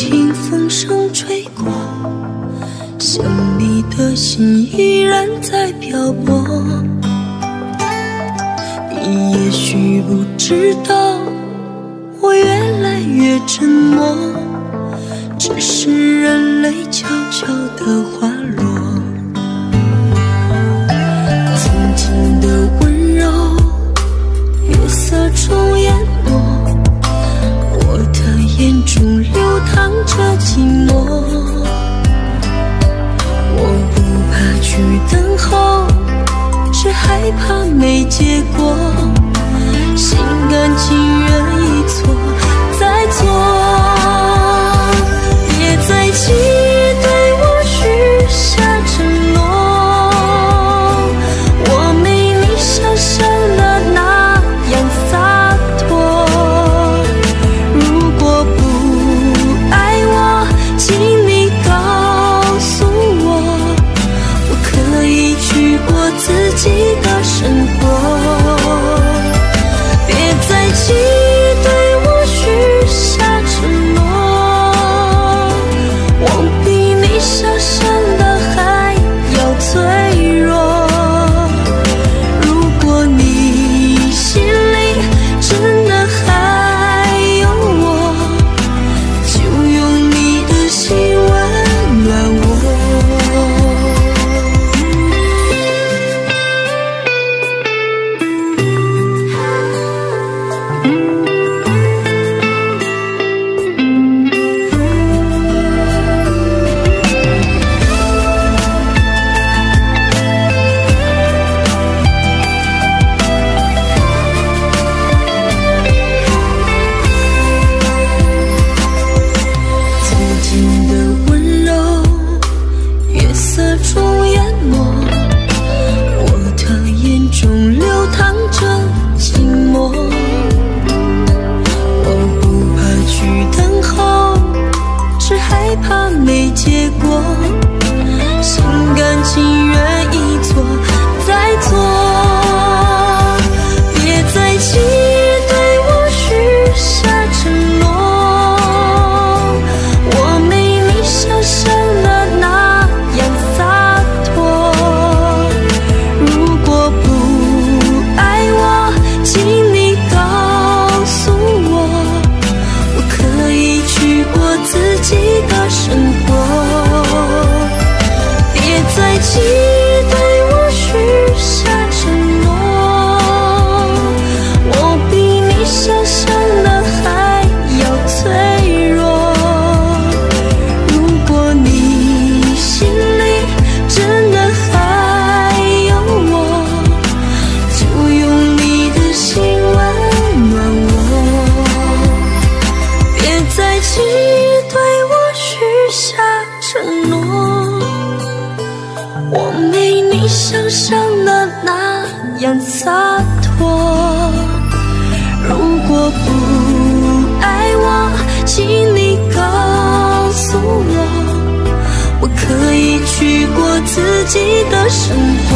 听风声吹过，想你的心依然在漂泊。你也许不知道，我越来越沉默，只是人泪悄悄的滑落。曾经的温柔，月色中淹没。眼中流淌着寂寞。我不怕去等候，只害怕没结果，心甘情愿心。害怕没结果，心甘情愿一错。想象的那样洒脱。如果不爱我，请你告诉我，我可以去过自己的生活。